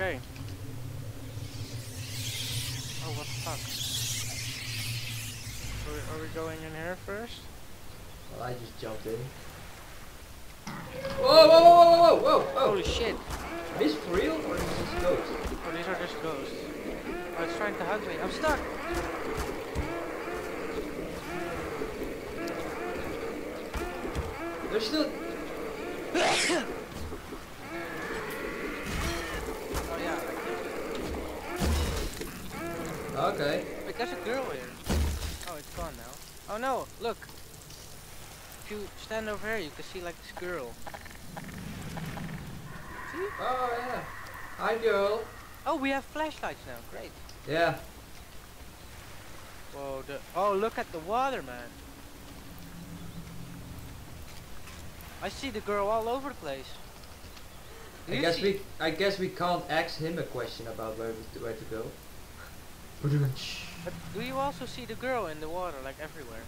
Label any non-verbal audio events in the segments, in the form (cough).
Okay. Oh, what the fuck? Are we, are we going in here first? Well, I just jumped in. Whoa, whoa, whoa, whoa, whoa, whoa, whoa! Holy shit! Is this for real or is this ghost? Oh, these are just ghosts. Oh, it's trying to hug me. I'm stuck! There's still. (coughs) Okay. Wait, there's a girl here. Oh, it's gone now. Oh no, look! If you stand over here, you can see like this girl. See? Oh yeah. Hi, girl. Oh, we have flashlights now. Great. Yeah. Whoa, the oh look at the water, man. I see the girl all over the place. Do I guess see- we. I guess we can't ask him a question about where to, where to go. But do you also see the girl in the water, like everywhere?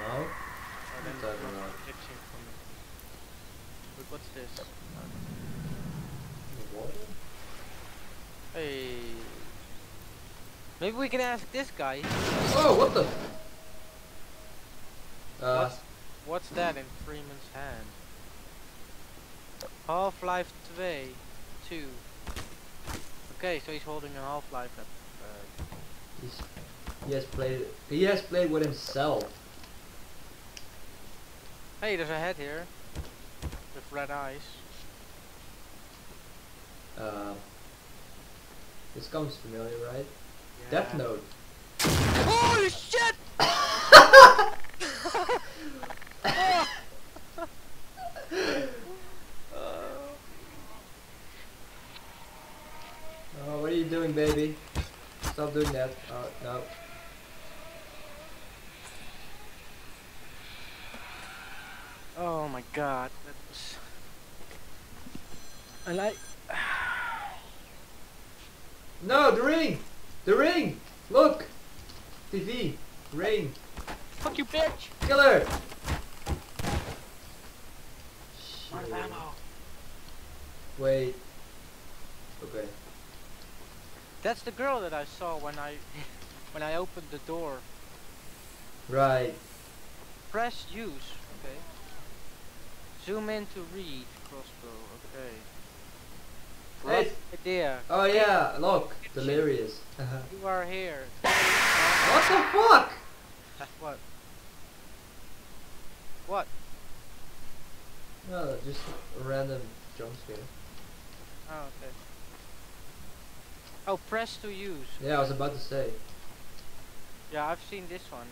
No. Or then Don't it's know. glitching for me. What's this? The water? Hey. Maybe we can ask this guy. Oh, what the? Uh, What's, what's that in Freeman's hand? Half-Life 2. 2. Okay, so he's holding a Half-Life. Uh, he's, he has played. He has played with himself. hey, there's a head here. With red eyes. Uh, this comes familiar, right? Yeah. Death Note. Holy shit! (laughs) (laughs) (laughs) Oh, what are you doing, baby? Stop doing that. Oh, no. Oh my god, that was. I like. No, the ring! The ring! Look! TV. Ring. Fuck you, bitch! Killer! Out of Shit. Wait. Okay. That's the girl that I saw when I when I opened the door. Right. Press use. Okay. Zoom in to read. Crossbow. Okay. Hey. Idea. Oh yeah, look. Delirious. (laughs) You are here. what the fuck? (laughs) what? What? No, just a random jump scare. Oh, okay. Oh, press to use. Yeah, I was about to say. Yeah, I've seen this one.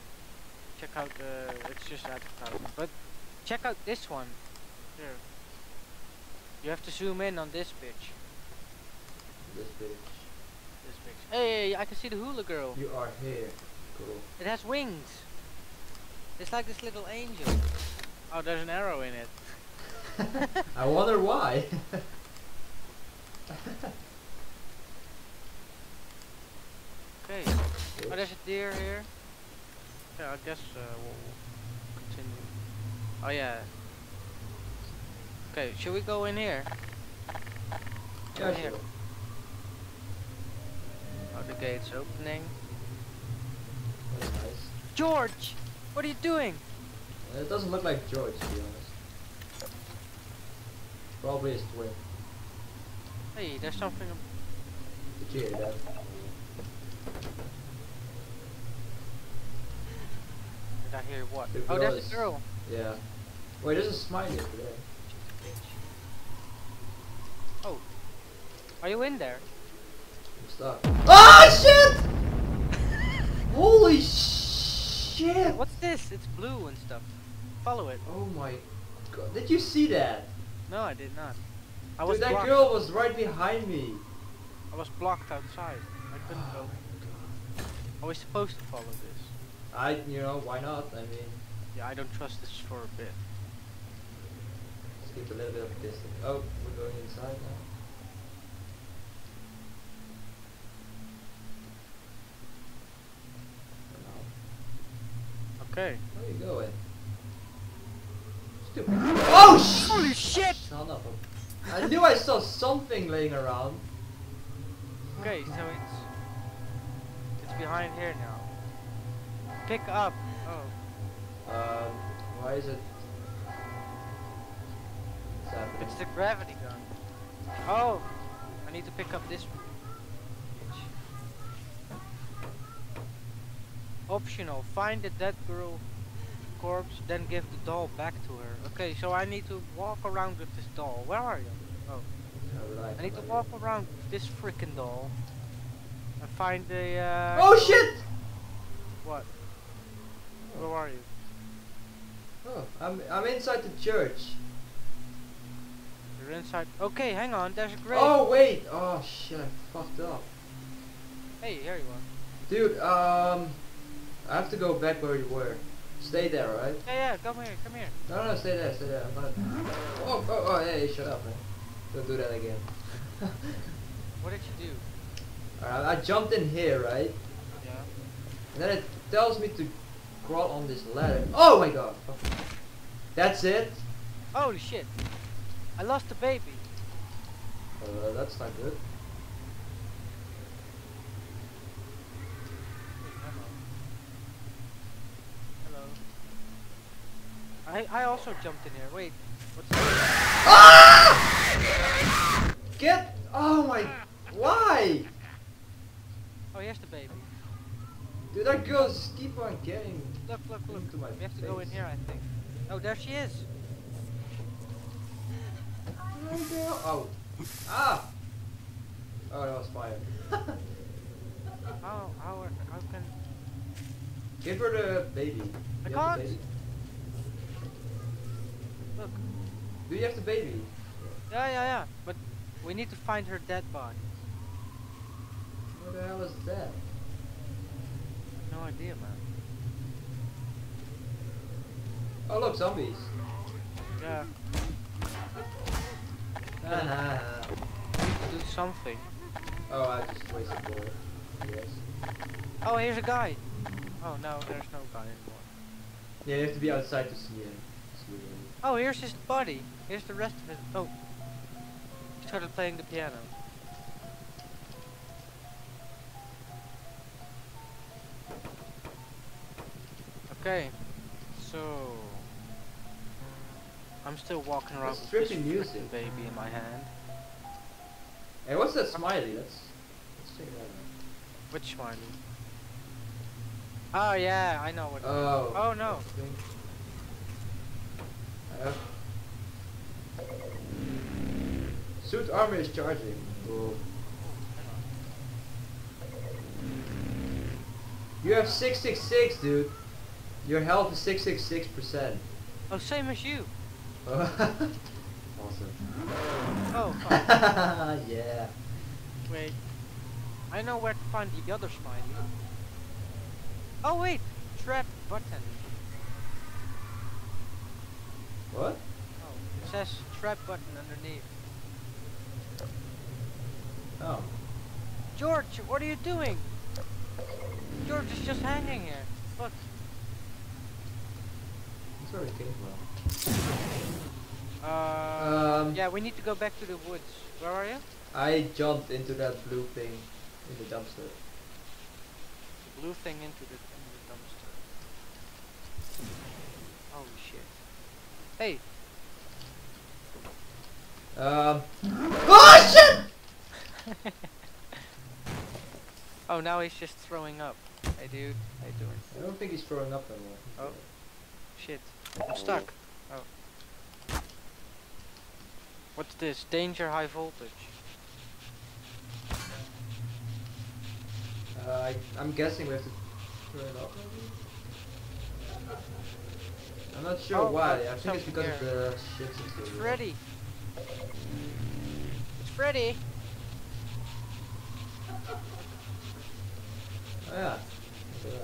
Check out the. It's just advertising, but check out this one. Here. You have to zoom in on this bitch. This bitch. This bitch. Hey, I can see the hula girl. You are here. Cool. It has wings. It's like this little angel. Oh, there's an arrow in it. (laughs) I wonder why. (laughs) Okay. Oh, there's a deer here. Yeah, I guess uh, we'll we'll continue. Oh yeah. Okay, should we go in here? yeah, here. sure. Oh, the gate's opening. That's nice. George, what are you doing? It doesn't look like George, to be honest. Probably his twin. Hey, there's something. Did you hear that? Did I hear what? The Oh, is- a girl. Yeah. Wait, there's a smiley over there. Oh, are you in there? I'm stuck. Oh shit! (laughs) Holy shit! What's this? It's blue and stuff. Follow it. Oh my god. Did you see that? No, I did not. I Dude, was that blocked. girl was right behind me. I was blocked outside. I couldn't Oh go. (sighs) Are we supposed to follow this? I, you know, why not? I mean, Yeah, I don't trust this for a bit. let's keep a little bit of distance. Oh, we're going inside now. Okay. Where are you going? Stupid. Oh sh! (laughs) Holy shit! Son of I knew I saw something laying around. Okay, so it's it's behind here now. Pick up. Oh, Um, why is it? It's the gravity gun. Oh, I need to pick up this. bitch. Optional. Find the dead girl corpse, then give the doll back to her. Okay, so I need to walk around with this doll. Where are you? Oh, I need to walk around with this freaking doll and find the. Uh, Oh shit! What? Where are you? Oh, I'm I'm inside the church. You're inside. Okay, hang on. There's a grave. Oh wait! Oh shit! I fucked up, Hey, here you are. dude. Um, I have to go back where you were. Stay there, right? Yeah, yeah. Come here. Come here. No, no, stay there, stay there. I'm gonna. Oh, oh, oh! Hey, shut up, man! Don't do that again. (laughs) What did you do? Alright, I jumped in here, right? Yeah. And then it tells me to crawl on this ladder. Oh my god! That's it? Holy shit! I lost the baby. Uh, that's not good. Hello. I I also jumped in here. Wait. What's this? Ah! Get! Oh my! Why? Oh, here's the baby. Dude, that girl keep on getting. Look, look, look. We have to go in here, I think. Oh, there she is. Oh. Oh. Ah! Oh, that was fire. How how how can? Give her the baby. I You can't. baby? Look. Do you have the baby? Yeah, yeah, yeah. But we need to find her dead body. What the hell is that? No idea, man. Oh look, zombies. Yeah. (laughs) Ah, We need to do something. oh, I just wasted bullet. Yes. Oh, here's a guy. Oh no, there's no guy anymore. Yeah, you have to be outside to see him. See him. Oh, here's his body. Here's the rest of it. Oh. He started playing the piano. Okay. So. I'm still walking around with this music. baby in my hand. Hey, what's that smiley? Let's let's check that out. Which smiley? Oh yeah, I know what. Oh. Oh, no. Uh, suit armor is charging. Cool. You have 666, dude. Your health is 666%. Oh, same as you. (laughs) awesome. Oh, (laughs) fuck. yeah. wait. I know where to find the other smiley. Oh wait, trap button. What? Oh, it says trap button underneath. Oh. George, what are you doing? George is just hanging here. Look. That's where it came from. Uh, Um, yeah, we need to go back to the woods. Where are you? I jumped into that blue thing in the dumpster. The blue thing into the, in the dumpster. Holy shit. Hey, Um. Oh shit! (laughs) oh now he's just throwing up. Hey dude, how you doing? I don't think he's throwing up anymore. Oh. Shit. I'm stuck. Oh. What's this? Danger high voltage. Uh, I, I'm guessing we have to turn it off maybe? I'm not sure Oh, why. I think it's because of the shit It's. Freddy. It's Freddy. (laughs) Oh yeah. Look at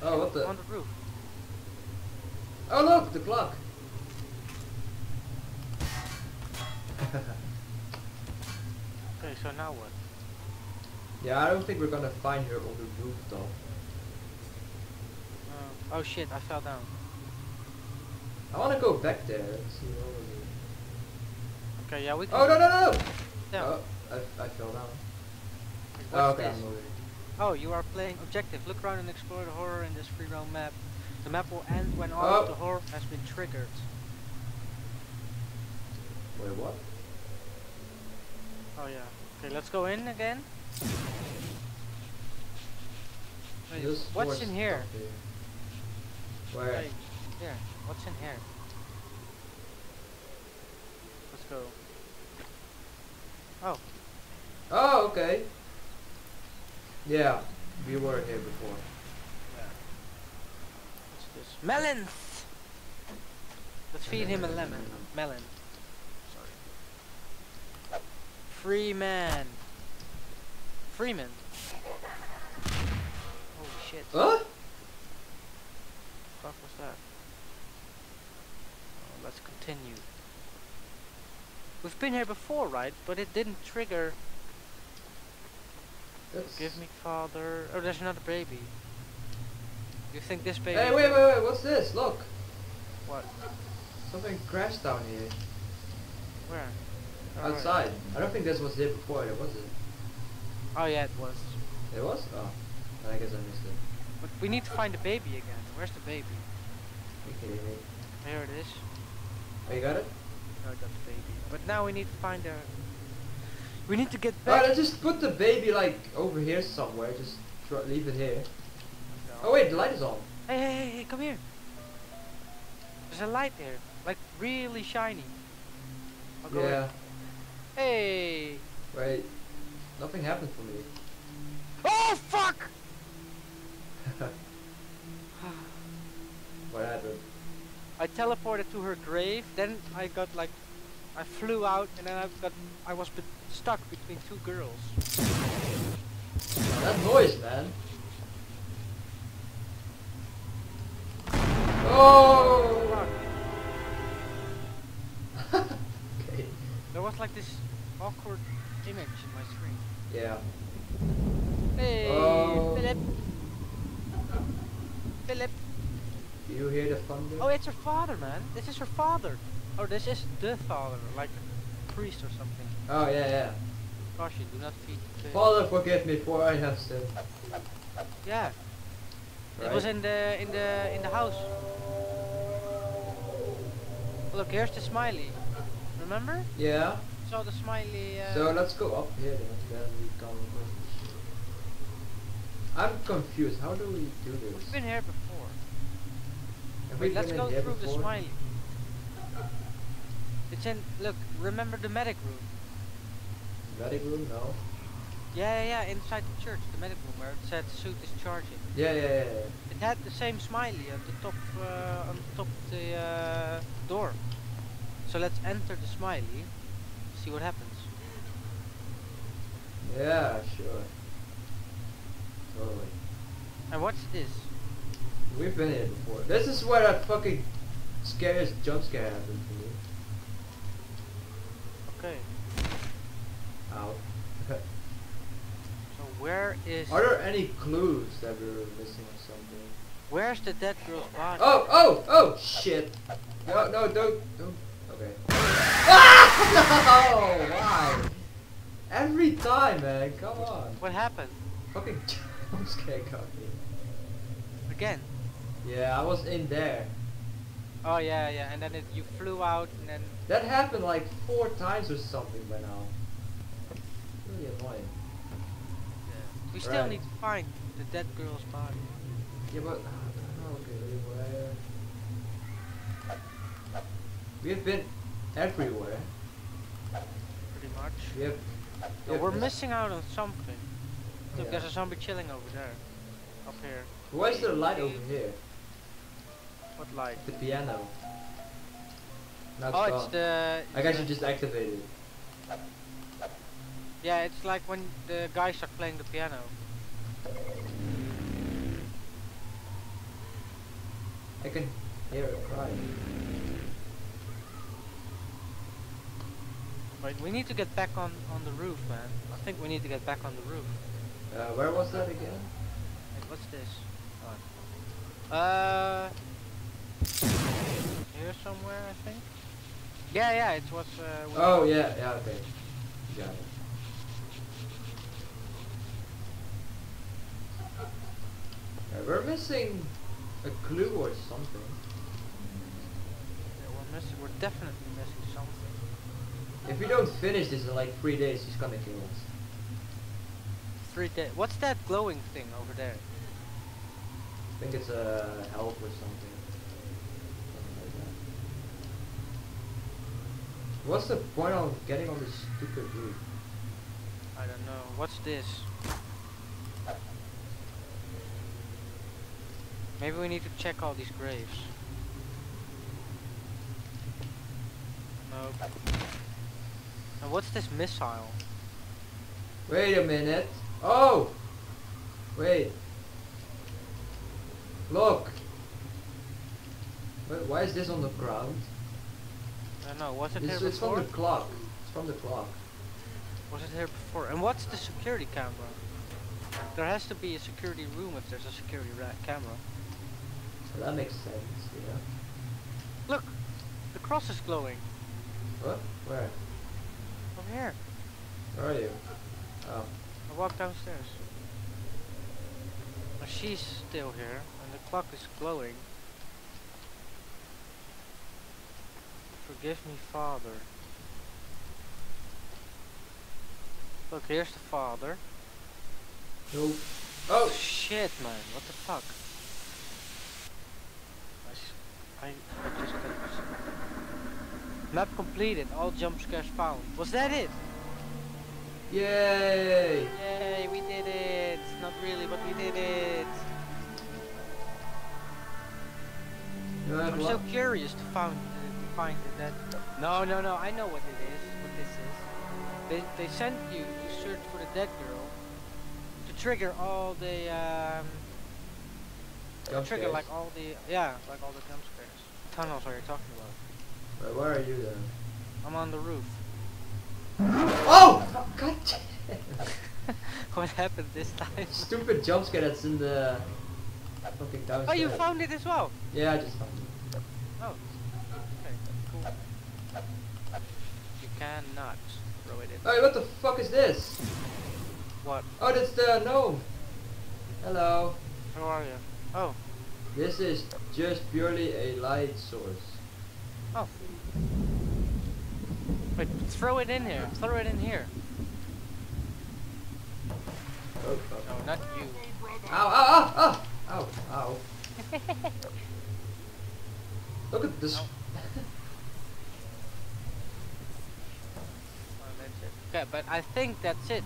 that. Oh, what the- On the roof. Oh look, the clock. (laughs) Okay, so now what? yeah, I don't think we're gonna find her on the roof though. Uh, oh shit, I fell down. I wanna go back there and see what was Okay, yeah, we can. Oh no no no! no. Oh, I, I fell down. Oh, okay, this? I'm moving. Oh, you are playing objective. Look around and explore the horror in this free roam map. The map will end when all Oh. of the horror has been triggered. Wait, what? Oh yeah. Okay, let's go in again. Wait, what's in here? here. Where? Wait, here. What's in here? Let's go. Oh, Oh, okay. Yeah, we were here before. what's this? Melons! Let's feed him a lemon. Melon. Sorry. Free man. Freeman. Holy shit. Huh? fuck was that? Oh, let's continue. We've been here before, right? But it didn't trigger. That's... Give me father. Oh, there's another baby. You think this baby? Hey, wait, wait, wait, what's this? Look! What? Something crashed down here. Where? Outside. I don't think this was here before, it was it? Oh yeah, it was. It was? Oh. I guess I missed it. But we need to find the baby again. Where's the baby? You kidding me? Here it is. Oh, you got it? Oh, I got the baby. But now we need to find a. We need to get back. let's just put the baby like over here somewhere. Just leave it here. No. Oh wait, the light is on. Hey, hey, hey, hey, come here. There's a light there, like really shiny. I'll go in. Hey. Wait. Nothing happened for me. Oh fuck! (laughs) what happened? I teleported to her grave. Then I got like, I flew out, and then I got, I was be stuck between two girls. That noise, man. Oh! Like this awkward image in my screen. Yeah. Hey, Oh. Philip. Philip. Do you hear the thunder? Oh, it's her father, man. This is her father. Oh, this is the father, like a priest or something. Oh, yeah, yeah. Caution, do not feed the Father, forgive me for I have sinned. Yeah, Right? it was in the in the in the house. Look, here's the smiley. Remember? Yeah. So the smiley. Uh, So let's go up here then. Then we come. I'm confused. How do we do this? we've been here before. Have Wait, let's go through the smiley. It's in. Look, remember the medic room? Medic room? No. Yeah, yeah, yeah, inside the church, the medic room where it said suit is charging. Yeah, yeah, yeah. yeah. It had the same smiley at the top, uh, on the top of the uh, door. So let's enter the smiley, see what happens. Yeah, sure. Totally. And what's this? We've been here before. This is where that fucking scariest jump scare happened to me. Okay, Ow. so where is... Are there any clues that we're missing or something? Where's the dead girl's body? Oh, oh, oh, shit. No, no, don't, don't. Okay. Ah! (laughs) No, why? Every time, man, come on. What happened? Fucking jump scare got me. Again? Yeah, I was in there. Oh yeah, yeah, and then it, you flew out and then... That happened like four times or something by now. Really annoying. Yeah. We still Right. need to find the dead girl's body. Yeah, but (sighs) okay, where? We have been everywhere. Pretty much. We have, we have we're missed- missing out on something. Look, Yeah. there's a zombie chilling over there. Up here. Why is there a light over here? What light? The piano. Now Oh, it's gone. the... I guess you just activated it. Yeah, it's like when the guys are playing the piano. I can hear it crying. Wait, we need to get back on, on the roof, man. I think we need to get back on the roof. Uh, where was that again? Wait, what's this? Oh. Uh... Here somewhere, I think? Yeah, yeah, it was. Uh, Oh yeah, yeah, okay. Got it. Yeah, we're missing a clue or something. Yeah, we're missing. We're definitely missing something. If we don't finish this in like three days, he's gonna kill us. Three days. What's that glowing thing over there? I think it's uh, a help or something. Something like that. What's the point of getting on this stupid roof? I don't know. What's this? Maybe we need to check all these graves. Nope. And what's this missile? Wait a minute. Oh! Wait. Look! Wait, why is this on the ground? I don't know. Was it It's, it's from the clock. It's from the clock. Was it here before? And what's the security camera? There has to be a security room if there's a security camera. So that makes sense, yeah. Look! The cross is glowing. What? Where? Here. Where are you? Oh. I walked downstairs. Now she's still here, and the clock is glowing. Forgive me, Father. Look, here's the Father. Nope. Oh! oh. shit, man! What the fuck? I. just got Map completed. All jump scares found. Was that it? Yay! Yay, we did it! Not really, but we did it! I'm so curious to find to find that. No, no, no. I know what it is. What this is. They they sent you to search for the dead girl to trigger all the um. Jump trigger scares. like all the yeah like all the jump scares. Tunnels are you talking about? Where, where are you then? I'm on the roof. Oh! God (laughs) what happened this time? Stupid jump scare that's in the fucking oh, you found it as well. Yeah, I just found it. Oh. Okay. Cool. You cannot throw it in. Hey, what the fuck is this? What? Oh, that's the gnome. Hello. Who are you? Oh. This is just purely a light source. Oh. Wait, throw it in here. Throw it in here. Oh, oh. No, not you. Oh, oh. Ow, ow, ow, ow, ow, ow. (laughs) Look at this. Oh. Okay, but I think that's it.